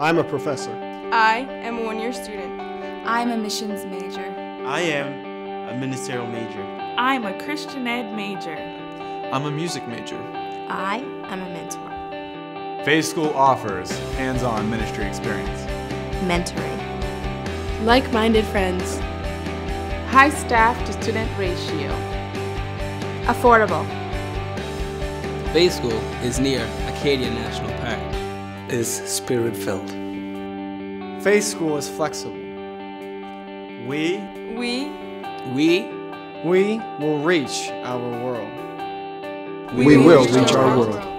I'm a professor. I am a one-year student. I'm a missions major. I am a ministerial major. I'm a Christian ed major. I'm a music major. I am a mentor. Faith School offers hands-on ministry experience. Mentoring. Like-minded friends. High staff to student ratio. Affordable. Faith School is near Acadia National Park. Is spirit-filled. Faith School is flexible. We We We We will reach our world. We, we will reach our world.